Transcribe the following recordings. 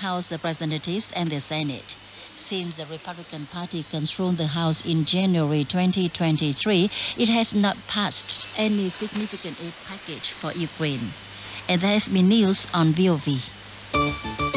House Representatives and the Senate. Since the Republican Party controlled the House in January 2023, it has not passed any significant aid package for Ukraine. And there has been news on VOV.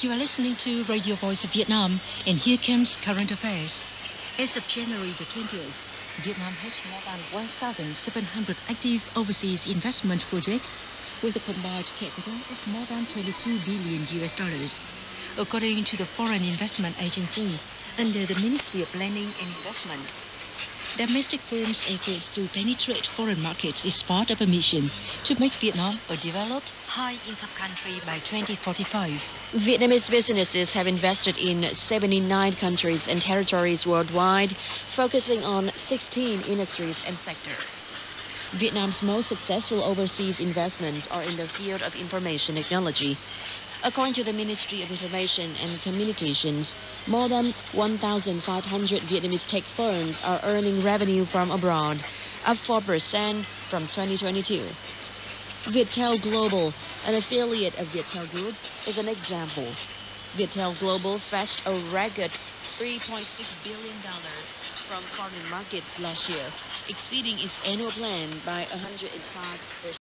You are listening to Radio Voice of Vietnam, and here comes current affairs. As of January the 20th, Vietnam has more than 1,700 active overseas investment projects with a combined capital of more than 22 billion US dollars. According to the Foreign Investment Agency, under the Ministry of Planning and Investment, domestic firms' efforts to penetrate foreign markets is part of a mission to make Vietnam a developed, high-income country by 2045. Vietnamese businesses have invested in 79 countries and territories worldwide, focusing on 16 industries and sectors. Vietnam's most successful overseas investments are in the field of information technology. According to the Ministry of Information and Communications, more than 1,500 Vietnamese tech firms are earning revenue from abroad, up 4% from 2022. Viettel Global, an affiliate of Viettel Group, is an example. Viettel Global fetched a record $3.6 billion from foreign markets last year, exceeding its annual plan by 105%.